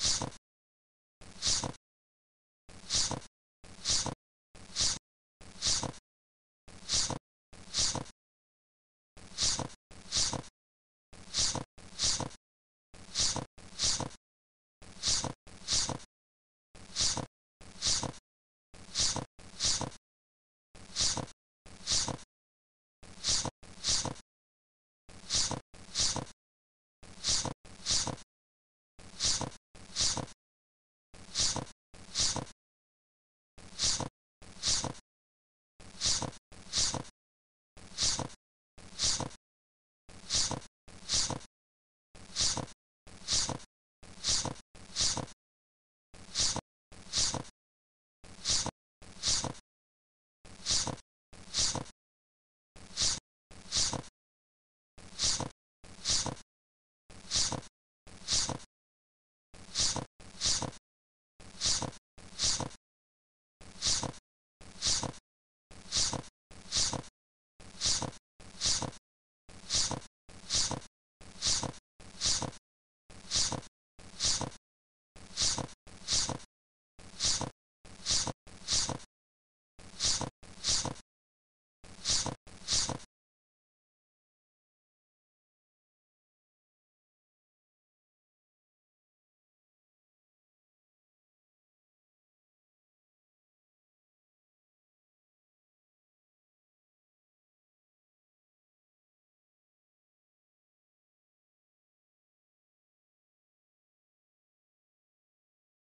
you